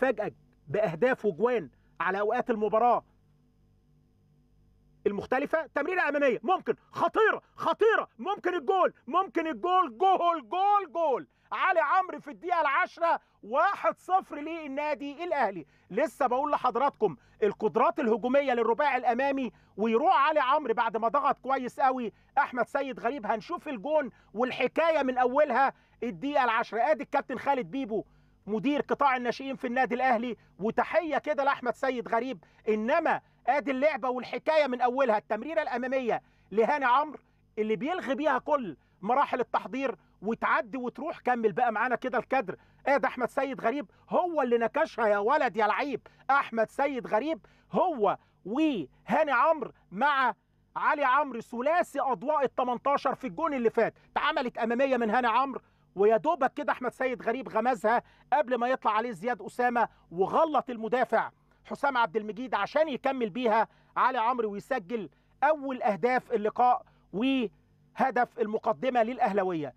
فاجئك بأهداف وجوان على أوقات المباراة المختلفة تمريرة أمامية ممكن خطيرة خطيرة ممكن الجول ممكن الجول جول جول جول. علي عمرو في الدقيقة العاشرة واحد صفر للنادي الأهلي. لسه بقول لحضراتكم القدرات الهجومية للرباعي الأمامي ويروح علي عمرو بعد ما ضغط كويس قوي. أحمد سيد غريب هنشوف الجون والحكاية من أولها الدقيقة العاشرة آدي الكابتن خالد بيبو مدير قطاع الناشئين في النادي الأهلي وتحية كده لأحمد سيد غريب. إنما أدي اللعبة والحكاية من أولها التمريرة الأمامية لهاني عمرو اللي بيلغي بيها كل مراحل التحضير وتعدي وتروح. كمل بقى معانا كده الكادر. أدي أحمد سيد غريب هو اللي نكشها يا ولد يا لعيب. أحمد سيد غريب هو وهاني عمرو مع علي عمرو ثلاثي أضواء ال 18 في الجون اللي فات. اتعملت أمامية من هاني عمرو. ويا دوبك كده أحمد سيد غريب غمزها قبل ما يطلع عليه زياد أسامة وغلط المدافع حسام عبد المجيد عشان يكمل بيها علي عمرو ويسجل أول أهداف اللقاء وهدف المقدمة للأهلاوية.